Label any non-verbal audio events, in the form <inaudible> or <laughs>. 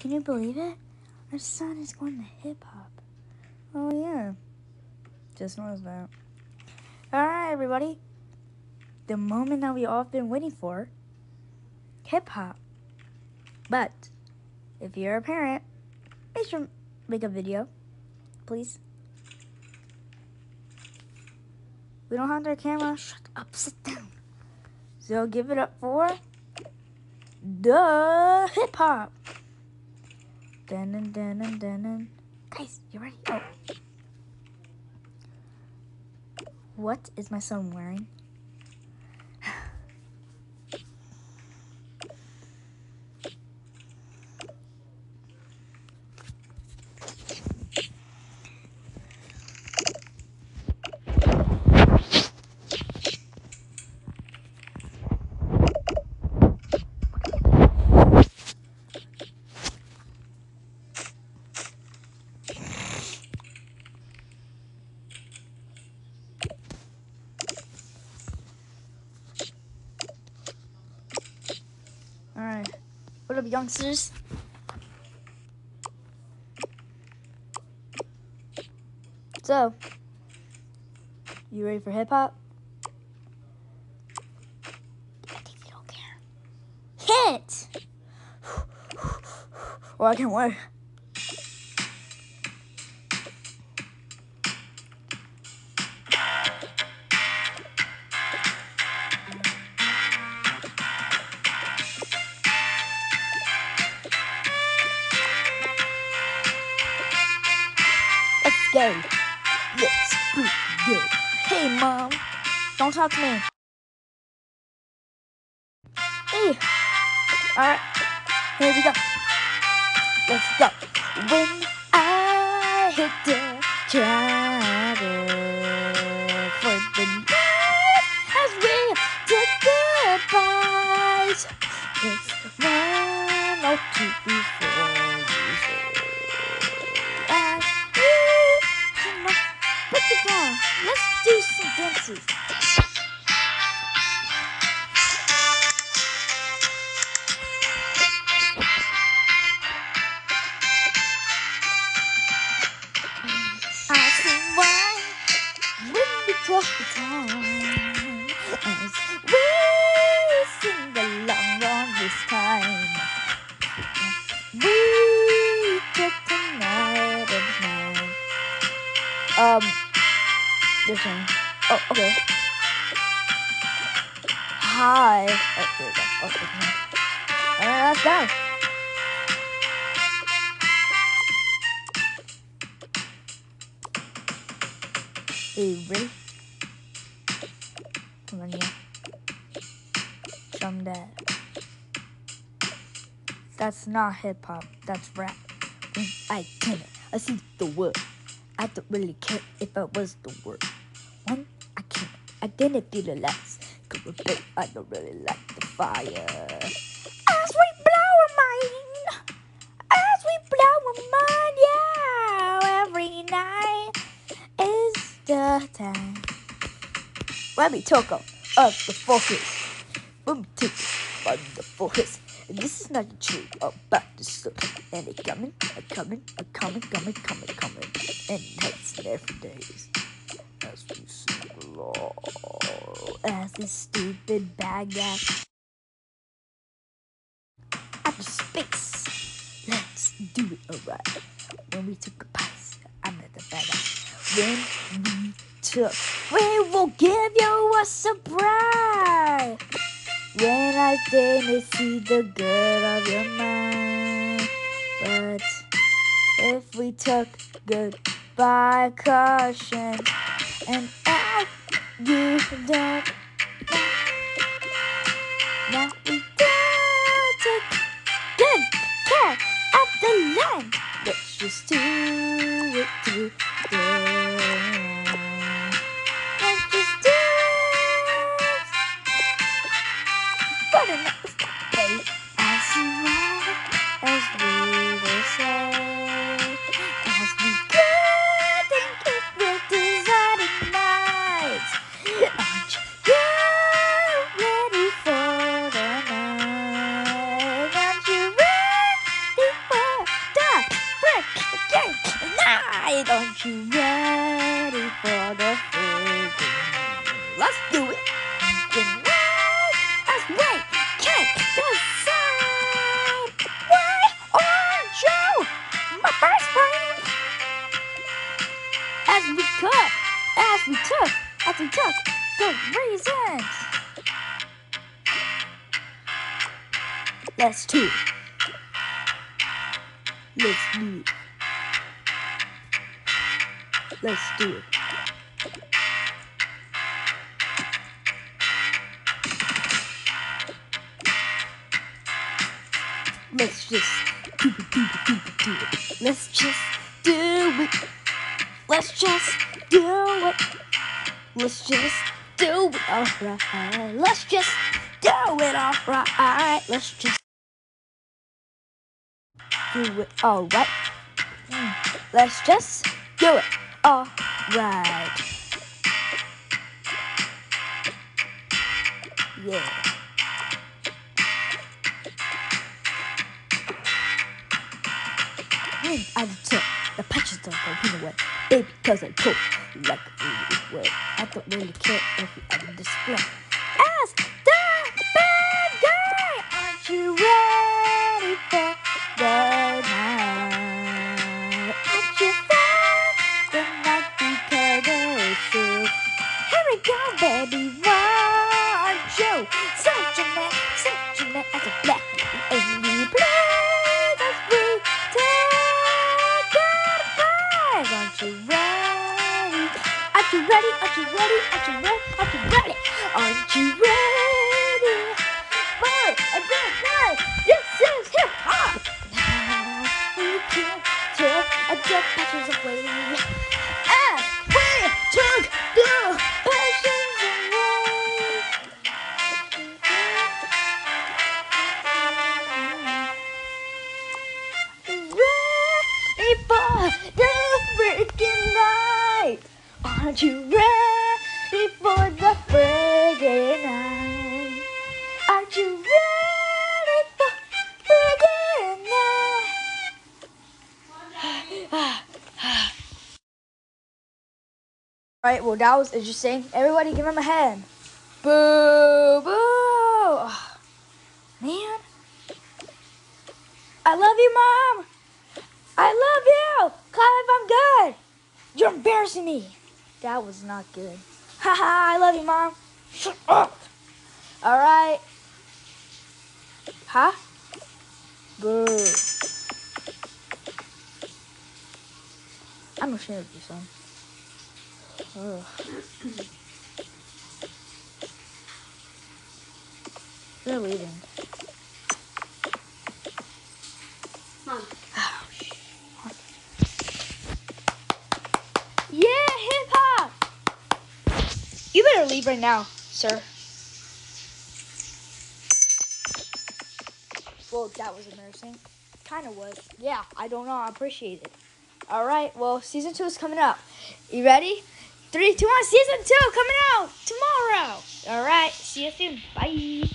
Can you believe it? Our son is going to hip hop. Oh, yeah. Just noticed that. Alright, everybody. The moment that we all have been waiting for hip hop. But if you're a parent, make sure make a video, please. We don't have their camera. Shut up, sit down. So give it up for the hip hop. Dun dun dun dun dun. dun. Guys, you ready? Oh. What is my son wearing? Alright. What up, youngsters? So, you ready for hip hop? I think they don't care. Hit! <sighs> well, I can't wait. Let's. Let's. Hey, mom. Don't talk to me. Hey. Alright. Here we go. Let's go. When I hit the travel this one. Oh, okay. Hi. Oh, there we go. Oh, okay. Alright, let's go. Hey, ready? Come on. Show 'em that. That's not hip hop. That's rap. When I can it, I see the word. I don't really care if I was the word. I didn't feel the a bit, I don't really like the fire. As we blow our mind, as we blow our mind, yeah, every night is the time. When we talk of, of the focus, when we take it from the focus. And this is not the truth about the stuff. And it coming, a coming, a coming, coming, coming, coming. And and every days. As we As this stupid bag ass. Outer space. Let's do it alright. When we took a pass, I'm at the bag When we took, we will give you a surprise. When I didn't see the good of your mind. But if we took goodbye caution and I, don't take good care of the. Let's just do it today. Let's do it. Let's do it. Let's do it. Let's just do it, do it, do it, do it. Let's just do it. Let's just do it. Let's just do it. Alright. Let's just do it. Alright. Let's just do it. Alright. Let's just do it. Alright. Yeah. When I took the patches don't go pin away, baby, cause I cook like really way. I don't really care if you ever display. As the bad guy, aren't you ready for you Here we go, baby, we play we. Aren't you ready? Aren't you ready? Aren't you ready? Aren't you ready? Aren't you ready? Aren't you ready? Take a dead patches Alright, well that was interesting. Everybody give him a hand. Boo boo! Ah, Man. I love you, Mom! I love you! Clive, I'm good! You're embarrassing me! That was not good. <laughs> Haha, I love you, Mom! Shut up! Alright. Huh? Boo. I'm ashamed of you, son. Ugh. You're leaving. Mom. Yeah, hip hop! You better leave right now, sir. Well, that was embarrassing. Kind of was. Yeah, I don't know. I appreciate it. All right, well, season two is coming up. You ready? Three, two, one. Season two coming out tomorrow. All right, see you soon. Bye.